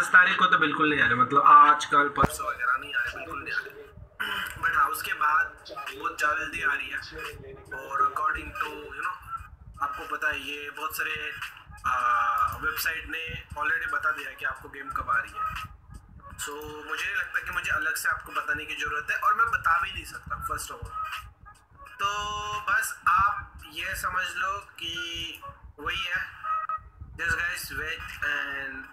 दस तारीख को तो बिल्कुल नहीं आ रहे मतलब आज कल परसों वगैरह नहीं आ रहे बिल्कुल नहीं आ रहे। बट हाँ उसके बाद बहुत जल्दी आ रही है। और अकॉर्डिंग टू यू नो आपको पता है ये बहुत सारे वेबसाइट ने ऑलरेडी बता दिया कि आपको गेम कब आ रही है। सो so, मुझे नहीं लगता कि मुझे अलग से आपको बताने की ज़रूरत है और मैं बता भी नहीं सकता फ़र्स्ट ऑफ़ ऑल तो बस आप ये समझ लो कि वही है। This guys wait and